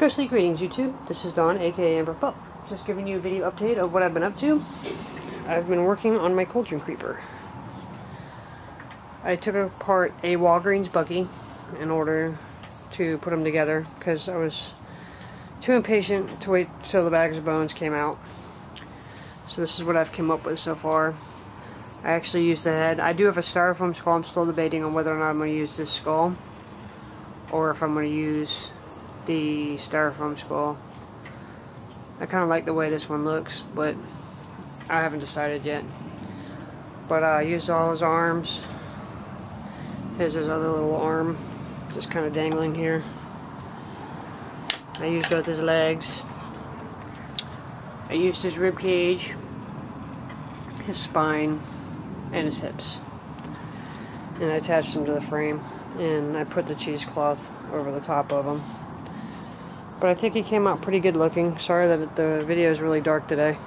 Ghostly greetings, YouTube. This is Don, aka Ember Pup. Just giving you a video update of what I've been up to. I've been working on my Cauldron Creeper. I took apart a Walgreens Wucky in order to put them together because I was too impatient to wait till the bags of bones came out. So this is what I've come up with so far. I actually used the head. I do have a styrofoam skull. I'm still debating on whether or not I'm going to use this skull or if I'm going to use the styrofoam skull. I kind of like the way this one looks, but I haven't decided yet. But I used all his arms. Here's his other little arm, just kind of dangling here. I used both his legs. I used his rib cage, his spine, and his hips. And I attached them to the frame. And I put the cheesecloth over the top of them. But I think he came out pretty good looking. Sorry that the video is really dark today.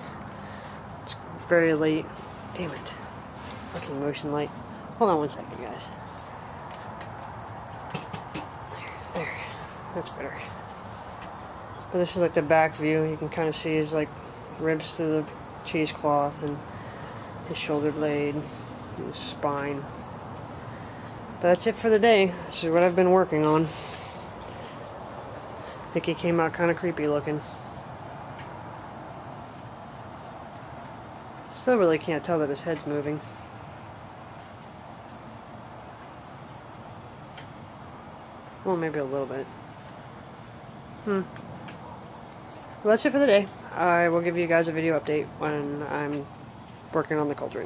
It's very late. Damn it. Fucking motion light. Hold on one second, guys. There. There. That's better. But this is like the back view. You can kind of see his like ribs to the cheesecloth and his shoulder blade and his spine. But that's it for the day. This is what I've been working on. I think he came out kind of creepy looking. Still really can't tell that his head's moving. Well, maybe a little bit. Hmm. Well, that's it for the day. I will give you guys a video update when I'm working on the cauldron.